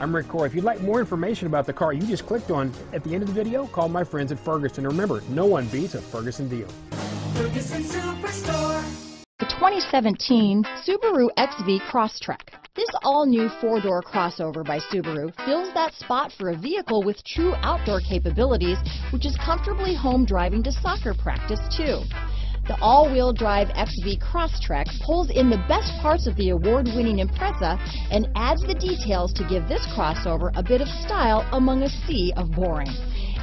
I'm Rick Coy. If you'd like more information about the car you just clicked on at the end of the video, call my friends at Ferguson. Remember, no one beats a Ferguson deal. Ferguson Superstore. The 2017 Subaru XV Crosstrek. This all-new four-door crossover by Subaru fills that spot for a vehicle with true outdoor capabilities, which is comfortably home driving to soccer practice too. The all-wheel drive XV Crosstrek pulls in the best parts of the award-winning Impreza and adds the details to give this crossover a bit of style among a sea of boring.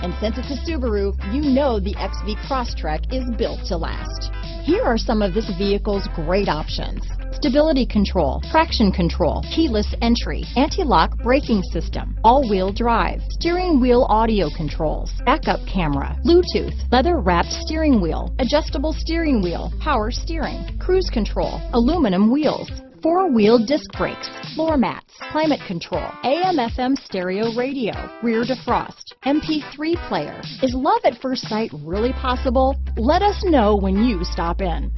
And since it's a Subaru, you know the XV Crosstrek is built to last. Here are some of this vehicle's great options. Stability control, traction control, keyless entry, anti-lock braking system, all-wheel drive, steering wheel audio controls, backup camera, Bluetooth, leather wrapped steering wheel, adjustable steering wheel, power steering, cruise control, aluminum wheels, four-wheel disc brakes, floor mats, climate control, AM FM stereo radio, rear defrost, MP3 player. Is love at first sight really possible? Let us know when you stop in.